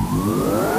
Whoa.